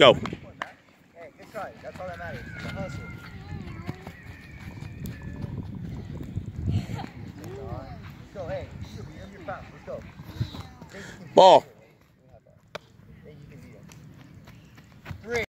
Go. Hey, good try. That's all that matters. It's a hustle. Let's go. Hey, you're, you're fast. Let's go. Ball.